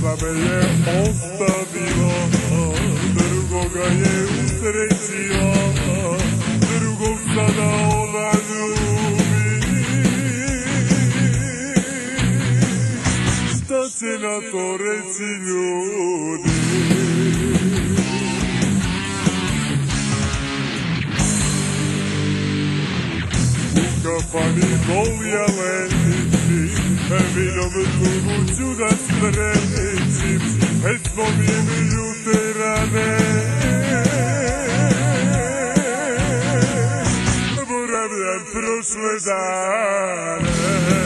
Je ostavila Drugoga je usrećila Drugog sada ona ljubi Šta će na to reći ljudi? Kafani dolja letici Vinom tugu ću da Esto viene y usted prošle dane.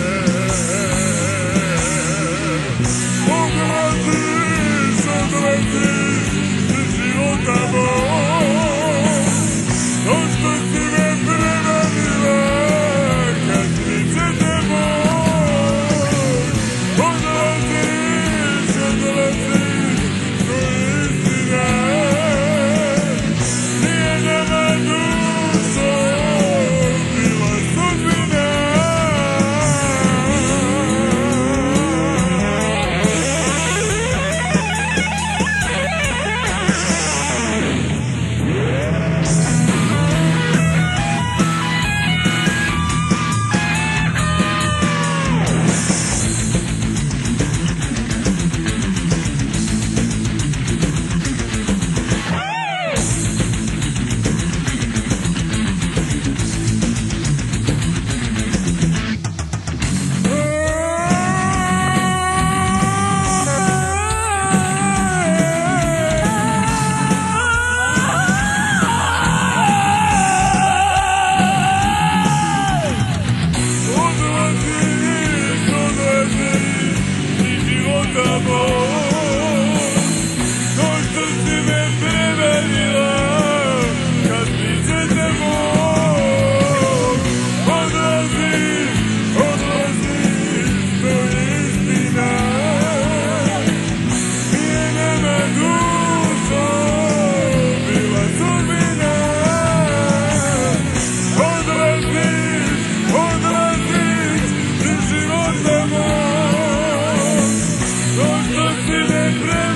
Odlaziš, sempre